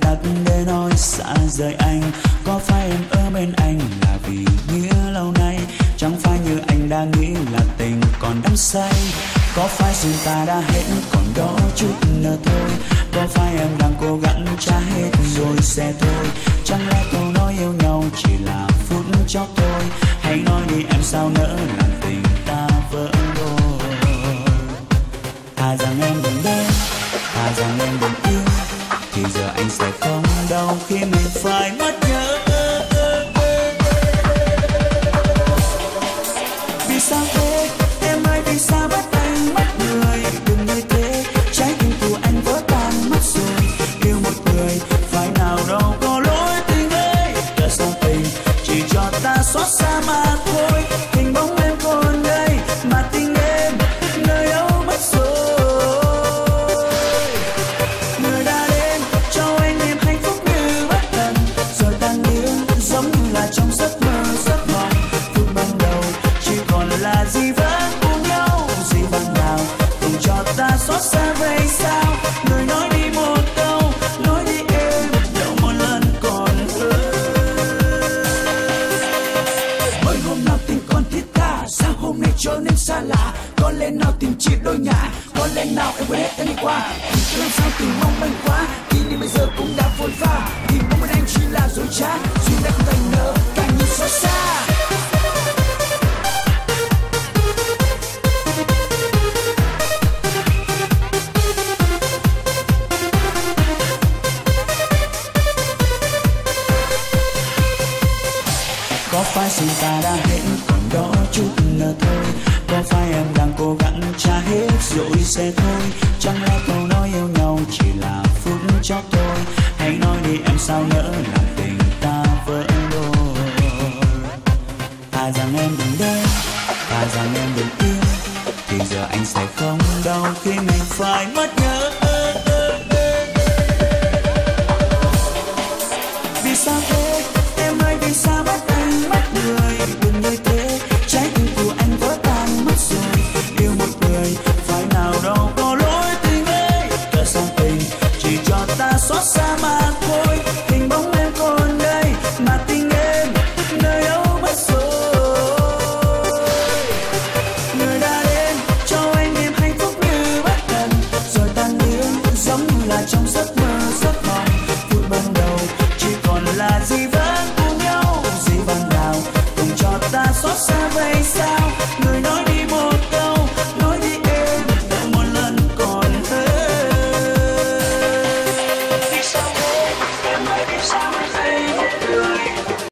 bế để nói xa rời anh. Có phải em ở bên anh là vì nghĩa lâu nay? Chẳng phải như anh đã nghĩ là tình còn đắm say. Có phải duyên ta đã hết, còn đó chút nữa thôi. Có phải em đang cố gắng trả hết rồi sẽ thôi? Chẳng lẽ câu nói yêu nhau chỉ là phút chốc thôi? Hãy nói đi em sao nỡ làm tình ta vỡ đôi thà rằng em đừng đến thà rằng em đừng yêu thì giờ anh sẽ không đau khi mình phải mất nhớ. Vì sao thế? Em ơi, vì sao bắt anh mất người? Đừng như thế, trái tim của anh vỡ tan mất rồi. Yêu một người, phải nào đâu có lỗi tình ơi cả sao tình chỉ cho ta xót xa mà thôi? Làm sao tình mong manh quá, Kỷ niệm bây giờ cũng đã vội vã. Thì là dối trá Duyên đã không thành nợ Càng như xót xa. Có phải sự ta đã hết còn đó chút nữa thôi? Có phải em đang cố gắng trả hết rồi sẽ thôi? Chẳng lẽ có em sao nỡ làm tình ta vẫn anh đôi thà rằng em đừng đến thà rằng em đừng yêu, thì giờ anh sẽ không đau khi mình phải mất nhớ. Vì sao thế? Em ơi, vì sao